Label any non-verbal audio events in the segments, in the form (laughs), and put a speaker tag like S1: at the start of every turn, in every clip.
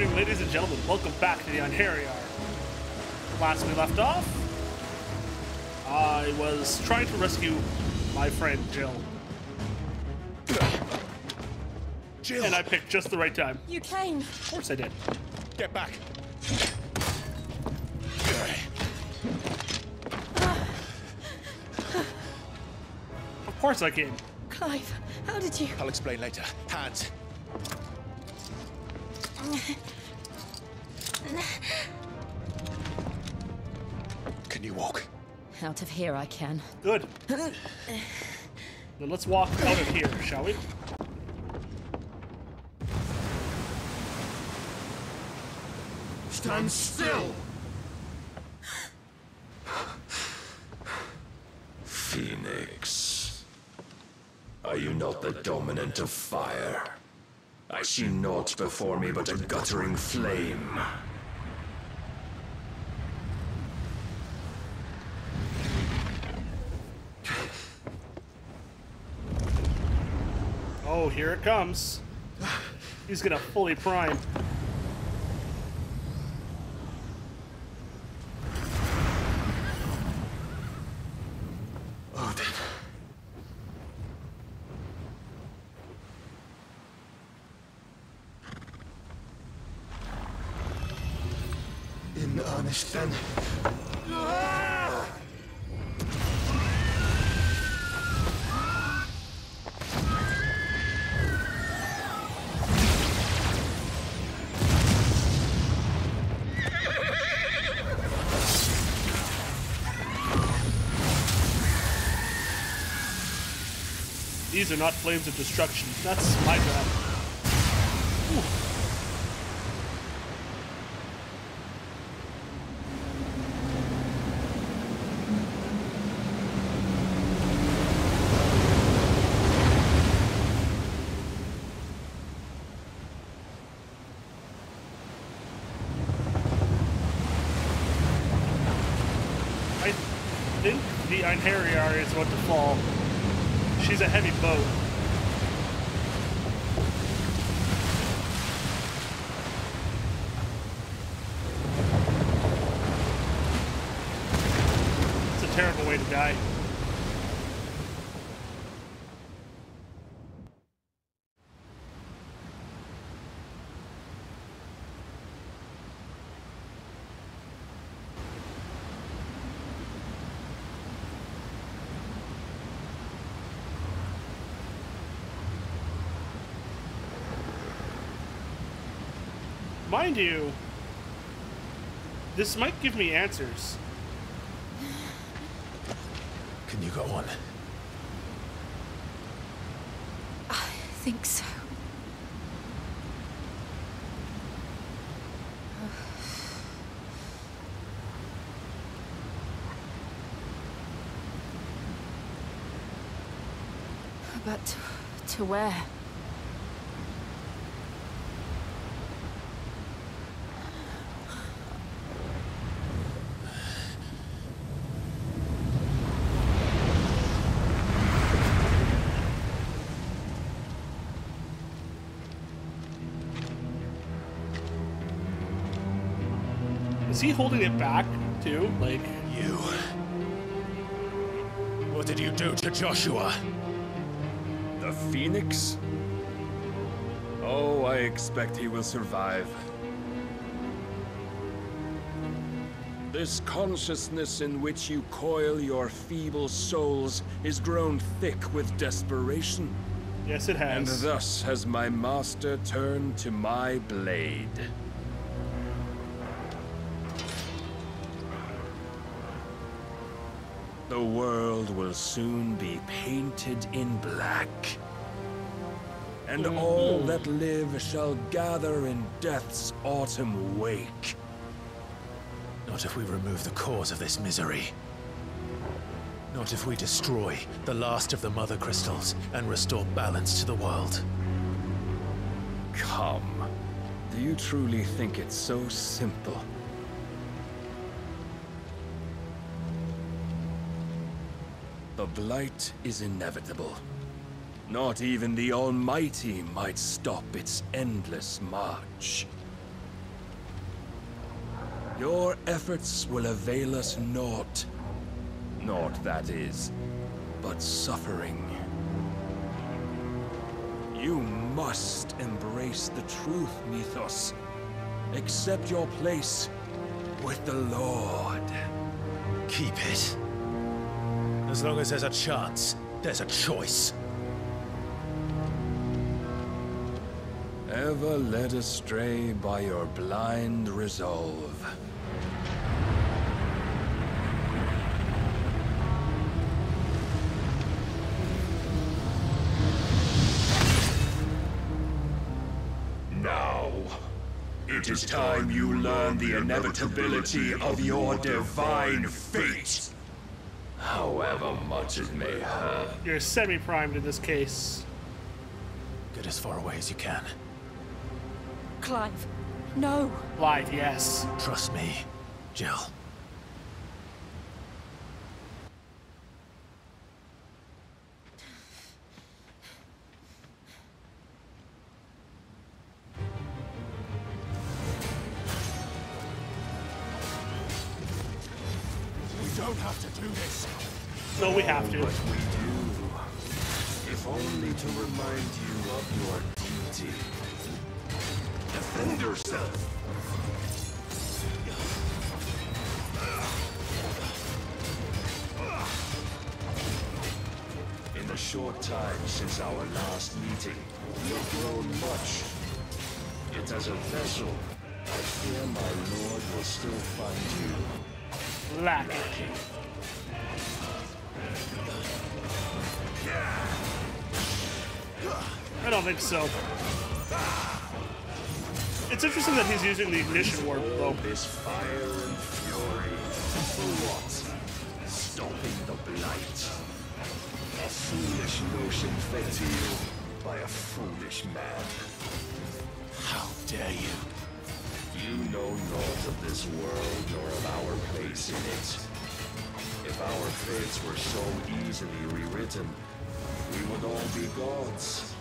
S1: evening, ladies and gentlemen. Welcome back to the Einherjar. Last we left off, I was trying to rescue my friend Jill,
S2: Jill,
S1: and I picked just the right time.
S3: You came.
S1: Of course I did.
S2: get back.
S1: Of course I came.
S3: Clive, how did you?
S2: I'll explain later. Hands. Can you walk?
S3: Out of here I can.
S1: Good. Then let's walk out of here, shall we?
S4: Stand still!
S5: Phoenix. Are you not the dominant of fire? I see naught before me but a guttering flame.
S1: Oh, here it comes. He's gonna fully prime. These are not flames of destruction. That's my job. I think the Einherjar is about to fall. She's a heavy boat. It's a terrible way to die. Mind you, this might give me answers.
S2: Can you go on?
S3: I think so. (sighs) But to, where?
S1: Is he holding it back too? Like,
S2: You. What did you do to Joshua?
S4: The Phoenix? Oh, I expect he will survive. This consciousness in which you coil your feeble souls is grown thick with desperation,
S1: yes, it has.
S4: and thus has my master turned to my blade. The world will soon be painted in black. And mm-hmm. all that live shall gather in death's autumn wake.
S2: Not if we remove the cause of this misery. Not if we destroy the last of the Mother Crystals and restore balance to the world.
S4: Come. Do you truly think it's so simple? Blight is inevitable. Not even the Almighty might stop its endless march.
S6: Your efforts will avail us naught. Naught, that is, but suffering. You must embrace the truth, Mythos. Accept your place with the Lord.
S2: Keep it. As long as there's a chance, there's a choice.
S6: Ever led astray by your blind resolve.
S4: Now, it is time you learn the inevitability of your divine fate. However much it may hurt.
S1: You're semi-primed in this case.
S2: Get as far away as you can.
S3: Clive, no.
S1: Clive, yes.
S2: Trust me, Jill.
S6: Have to.
S4: But we do. If only to remind you of your duty. Defend yourself. In the short time since our last meeting, you have grown much. Yet as a vessel, I fear my lord will still find you
S1: Lacking. I don't think so. It's interesting that he's using the ignition warp, though.
S4: This fire and fury. For what? Stopping the blight. A foolish notion fed to you by a foolish man.
S2: How dare you?
S4: You know naught of this world nor of our place in it. If our fates were so easily rewritten, we would all be gods.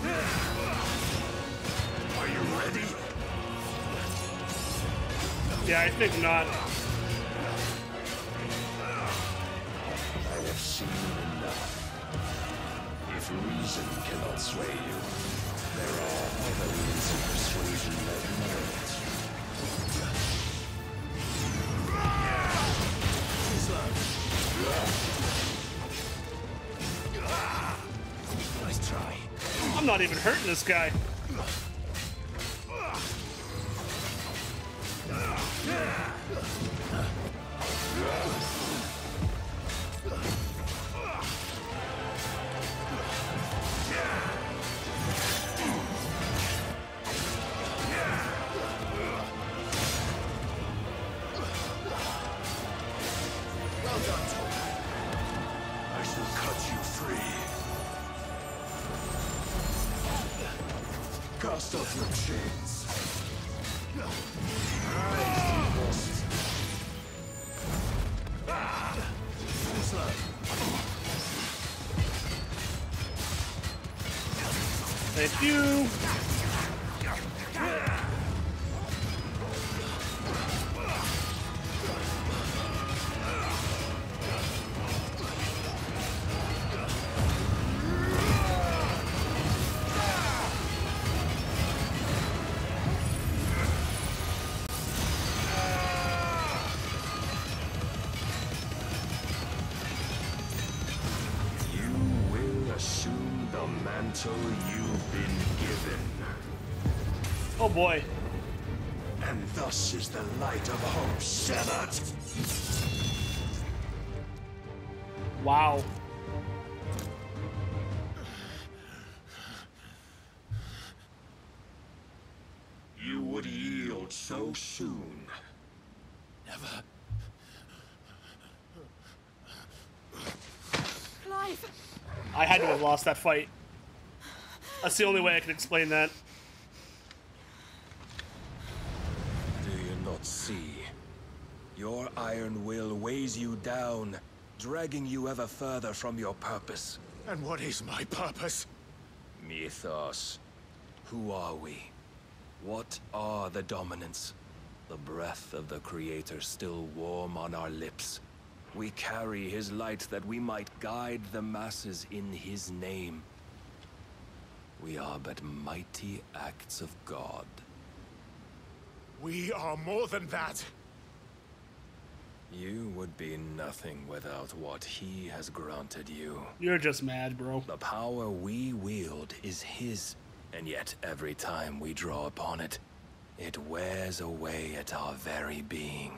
S4: Are you ready?
S1: Yeah, I think not.
S4: I have seen enough. If reason cannot sway you, there are other means of persuasion that might.
S1: Not even hurting this guy. Thank you.
S4: Would yield so soon.
S2: Never.
S3: Clive!
S1: I had to have lost that fight. That's the only way I can explain that.
S6: Do you not see? Your iron will weighs you down, dragging you ever further from your purpose.
S2: And what is my purpose?
S6: Mythos. Who are we? What are the dominants?
S4: the breath of the Creator still warm on our lips, we carry his light that we might guide the masses in his name. We are but mighty acts of God.
S2: We are more than that.
S4: You would be nothing without what he has granted you.
S1: You're just mad, bro.
S4: The power we wield is his, and yet every time we draw upon it, it wears away at our very being.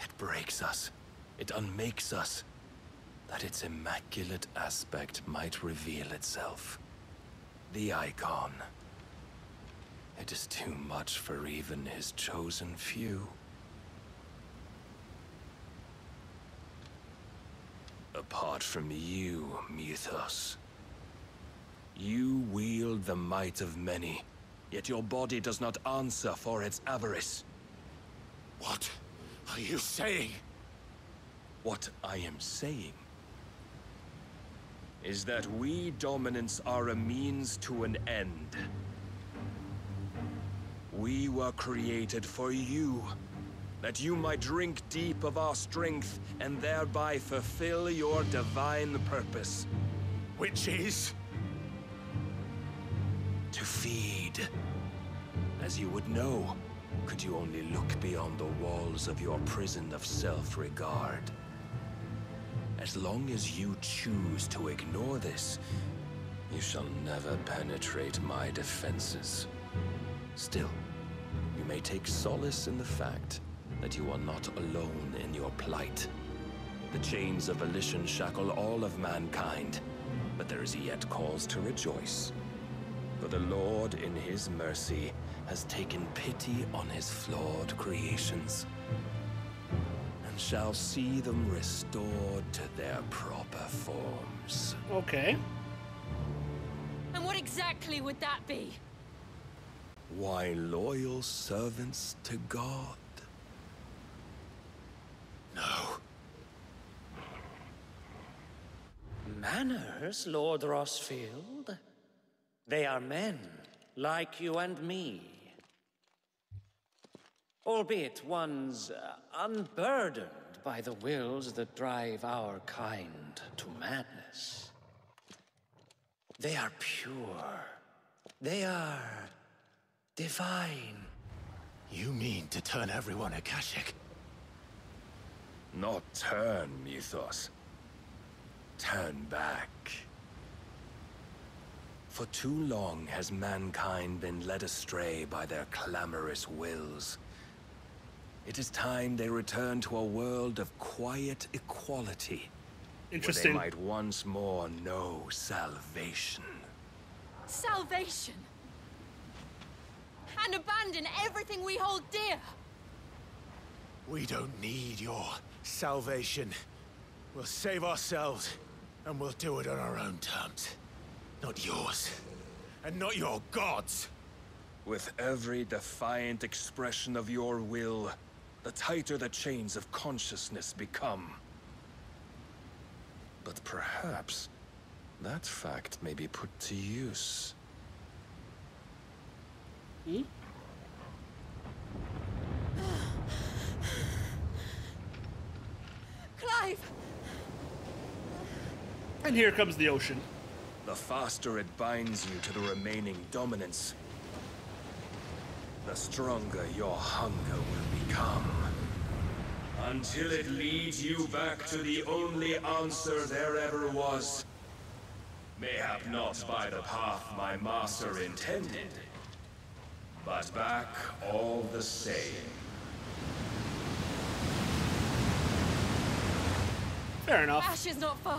S4: It breaks us. It unmakes us. That its immaculate aspect might reveal itself. The icon. It is too much for even his chosen few. Apart from you, Mythos. You wield the might of many, yet your body does not answer for its avarice.
S2: What are you saying?
S4: What I am saying is that we dominants are a means to an end. We were created for you, that you might drink deep of our strength and thereby fulfill your divine purpose.
S2: Which is?
S4: Feed. As you would know, could you only look beyond the walls of your prison of self-regard. As long as you choose to ignore this, you shall never penetrate my defenses. Still, you may take solace in the fact that you are not alone in your plight. The chains of volition shackle all of mankind, but there is yet cause to rejoice. For the Lord, in his mercy, has taken pity on his flawed creations, and shall see them restored to their proper forms.
S1: Okay.
S3: And what exactly would that be?
S4: Why, loyal servants to God.
S2: No.
S7: Manners, Lord Rosfield? They are men, like you and me. Albeit ones uh, unburdened by the wills that drive our kind to madness. They are pure. They are divine.
S2: You mean to turn everyone Akashic?
S4: Not turn, Mythos. Turn back. For too long has mankind been led astray by their clamorous wills. It is time they return to a world of quiet equality.
S1: Interesting.
S4: Where they might once more know salvation.
S3: Salvation. And abandon everything we hold dear.
S2: We don't need your salvation. We'll save ourselves, and we'll do it on our own terms. Not yours. And not your gods.
S4: With every defiant expression of your will, the tighter the chains of consciousness become. But perhaps that fact may be put to use. Hmm?
S3: Clive!
S1: And here comes the ocean.
S4: The faster it binds you to the remaining dominance, the stronger your hunger will become. Until it leads you back to the only answer there ever was. Mayhap not by the path my master intended, but back all the same.
S1: Fair enough.
S3: Ash is not far.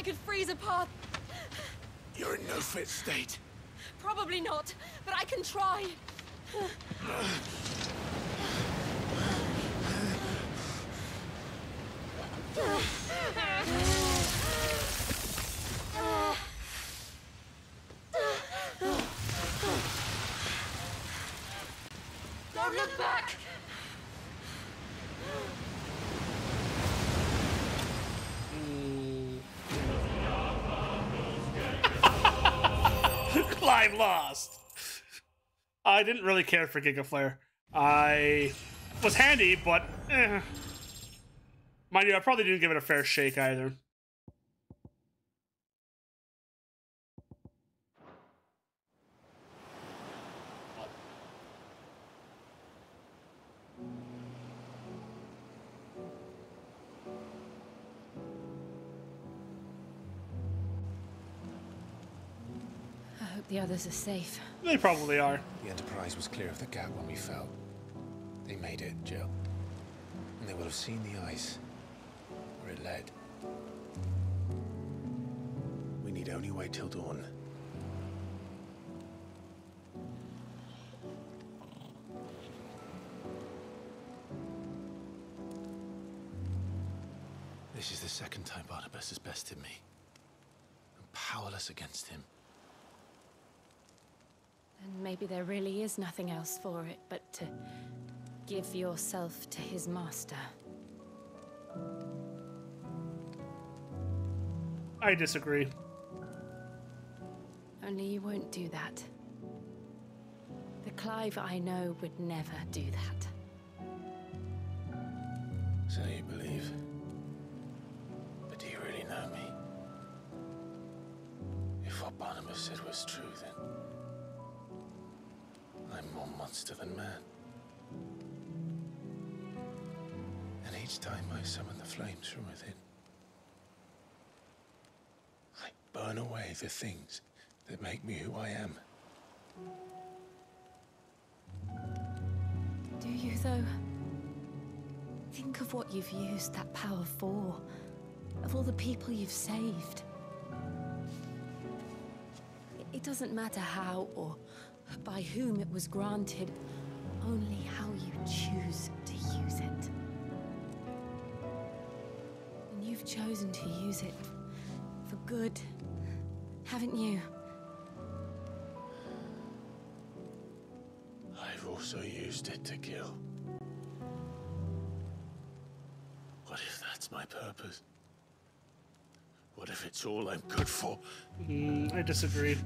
S3: I could freeze a path.
S2: You're in no fit state.
S3: Probably not, but I can try. Don't look back!
S1: Lost. I didn't really care for Giga Flare. I was handy, but eh. mind you, I probably didn't give it a fair shake either.
S3: Others are safe.
S1: They probably are.
S2: The Enterprise was clear of the gap when we fell. They made it, Jill. And they will have seen the ice where it led. We need only wait till dawn. This is the second time Barnabas has bested me. I'm powerless against him.
S3: And maybe there really is nothing else for it but to give yourself to his master.
S1: I disagree.
S3: Only you won't do that. The Clive I know would never do that.
S2: So you believe. But do you really know me? If what Barnabas said was true, then Than man. And each time I summon the flames from within, I burn away the things that make me who I am.
S3: Do you, though? Think of what you've used that power for. Of all the people you've saved. It doesn't matter how or by whom it was granted, only how you choose to use it. And you've chosen to use it for good, haven't you?
S2: I've also used it to kill. What if that's my purpose? What if it's all I'm good for?
S1: Mm, I disagree.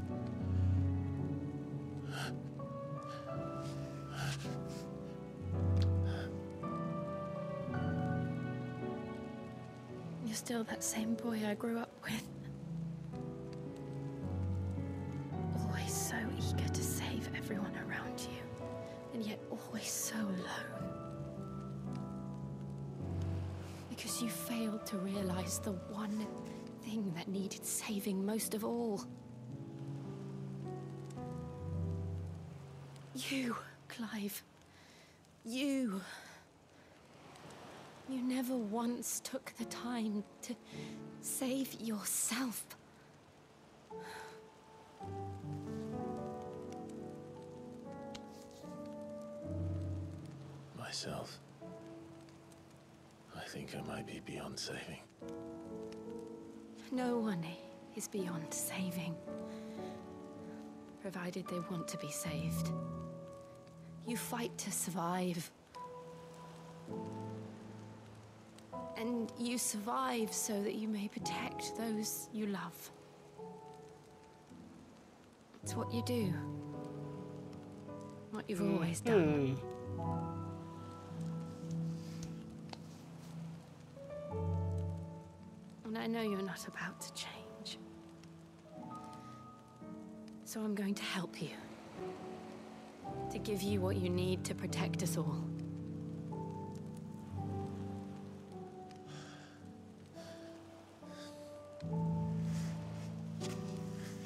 S3: Still that same boy I grew up with. Always so eager to save everyone around you, and yet always so alone. Because you failed to realize the one thing that needed saving most of all. You, Clive. You. You never once took the time to save yourself.
S2: Myself. I think I might be beyond saving.
S3: No one is beyond saving. Provided they want to be saved. You fight to survive. And you survive so that you may protect those you love. It's what you do. What you've always done.
S1: Hmm.
S3: And I know you're not about to change. So I'm going to help you. To give you what you need to protect us all.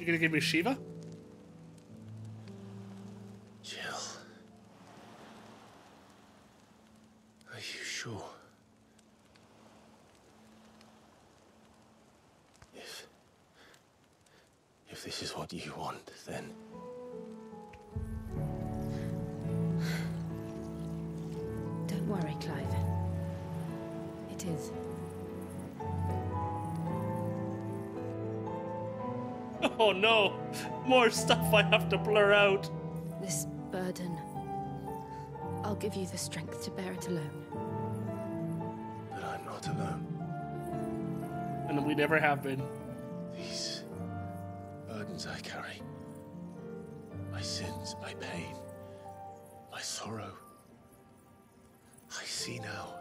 S1: Gonna give me Shiva? More stuff I have to blur out.
S3: This burden. I'll give you the strength to bear it alone.
S2: But I'm not alone.
S1: And we never have been.
S2: These burdens I carry. My sins, my pain, my sorrow. I see now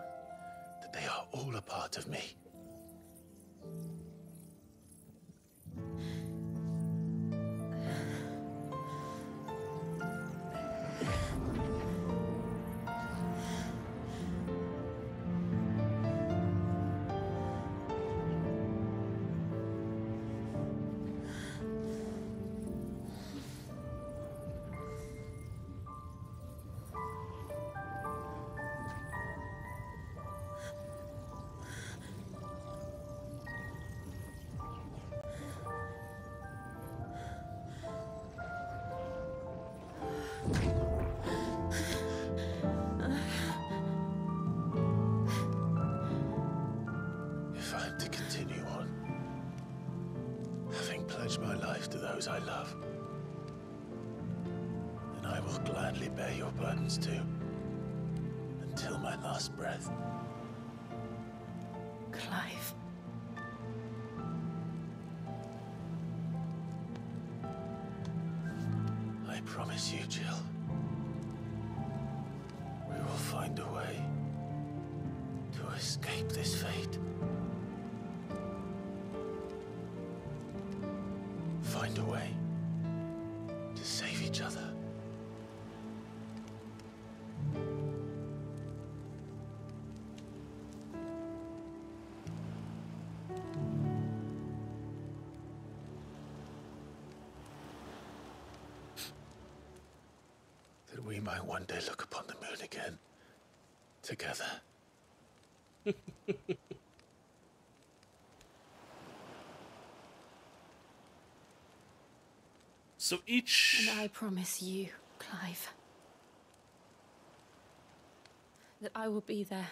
S2: that they are all a part of me. If I am to continue on, having pledged my life to those I love, then I will gladly bear your burdens too, until my last breath. This fate. Find a way to save each other. That we might one day look upon the moon again, together. (laughs)
S1: So each.
S3: And I promise you, Clive, that I will be there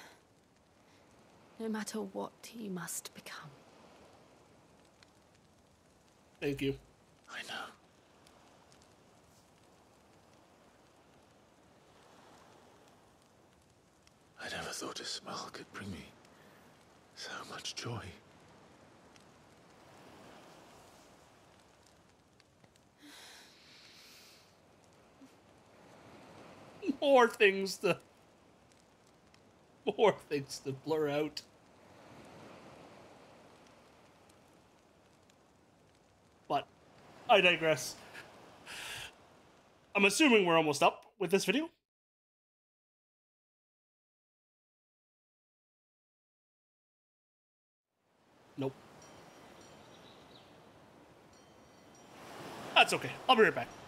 S3: no matter what you must become.
S1: Thank you.
S2: I know. I never thought a smile could bring me so much joy.
S1: More things to. More things to blur out. But I digress. I'm assuming we're almost up with this video. That's okay. I'll be right back.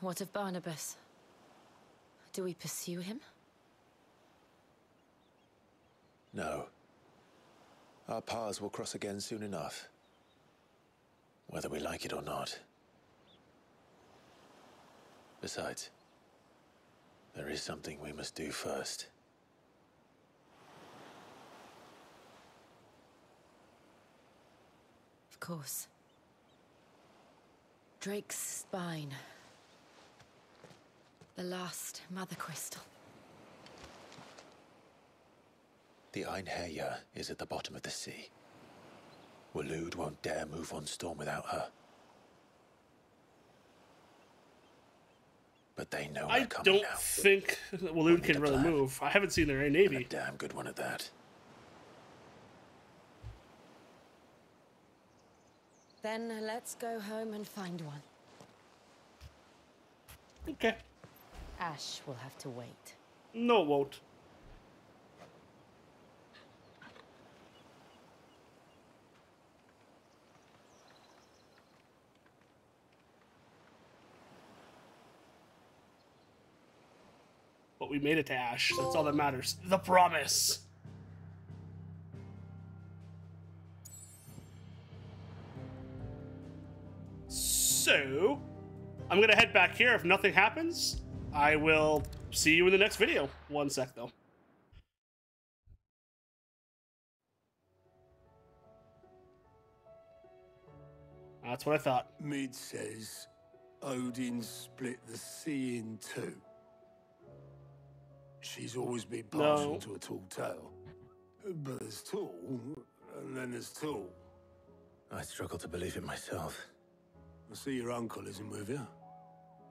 S3: What of Barnabas? Do we pursue him?
S2: No. Our paths will cross again soon enough. Whether we like it or not. Besides, there is something we must do first.
S3: Of course. Drake's spine. The last Mother Crystal.
S2: The Einherjar is at the bottom of the sea. Waloed won't dare move on Storm without her. But they know
S1: I
S2: we're coming
S1: don't
S2: now.
S1: think Waloed can really
S2: plan.
S1: move. I haven't seen their
S2: And a
S1: navy.
S2: damn good one at that.
S3: Then let's go home and find one.
S1: Okay.
S3: Ash will have to wait.
S1: No, won't. But we made it to Ash. That's all that matters. The promise! So, I'm gonna head back here if nothing happens. I will see you in the next video. One sec, though. That's what I thought.
S8: Mid says Odin split the sea in two. She's always been partial
S1: No.
S8: to a tall tale. But there's tall, and then there's tall.
S2: I struggle to believe it myself.
S8: I see your uncle isn't with you.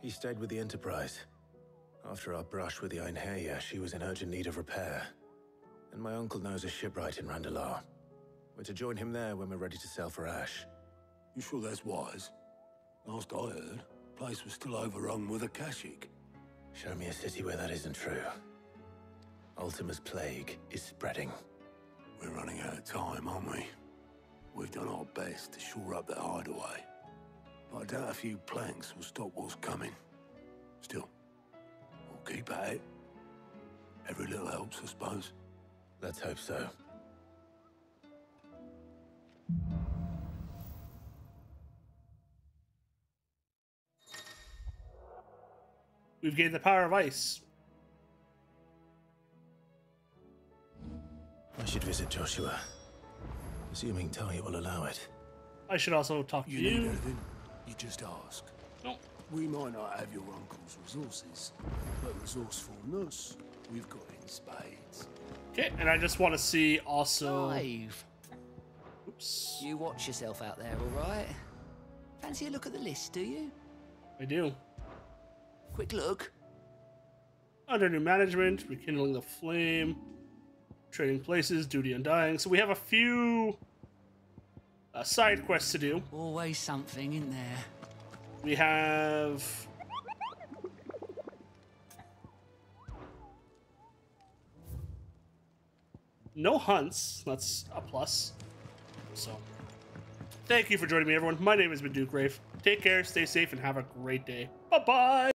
S2: He stayed with the Enterprise. After our brush with the Einherjar, she was in urgent need of repair. And my uncle knows a shipwright in Randalar. We're to join him there when we're ready to sail for Ash.
S8: You sure that's wise? Last I heard, the place was still overrun with Akashic.
S2: Show me a city where that isn't true. Ultima's plague is spreading.
S8: We're running out of time, aren't we? We've done our best to shore up that hideaway. But I doubt a few planks will stop what's coming. Still, keep at it. Every little helps, I suppose.
S2: Let's hope so.
S1: We've gained the power of ice.
S2: I should visit Joshua. Assuming Tarja will allow it.
S1: I should also talk to
S8: You need
S1: you.
S8: anything? You just ask.
S1: No.
S8: We might not have your uncle's resources, but resourcefulness we've got in spades.
S1: Okay, and I just want to see also.
S9: Dave,
S1: Oops.
S9: you watch yourself out there, all right? Fancy a look at the list, do you?
S1: I do.
S9: Quick look.
S1: Under new management, rekindling the flame, trading places, duty undying. So we have a few uh, side quests to do.
S9: Always something in there.
S1: We have. No hunts. That's a plus. So, thank you for joining me, everyone. My name has been Duke Raphe. Take care, stay safe, and have a great day. Bye bye.